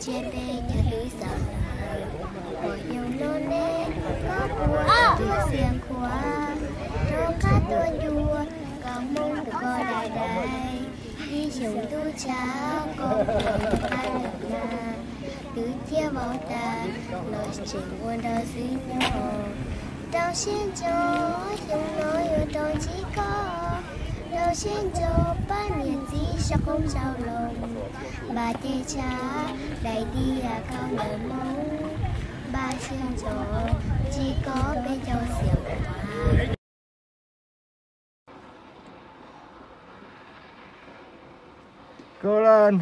chia bê cho lý sợ của yêu nô nê có bùa đưa xiềng khóa Rô khá tua còn mong coi đại đại Đi dùng tu cha có cứ chia vào ta lời trình quân nhau Đau xin nói chỉ có Đau xin không sao lòng Bà cha đi à cao xin chỉ có bên xiềng lên Cố lên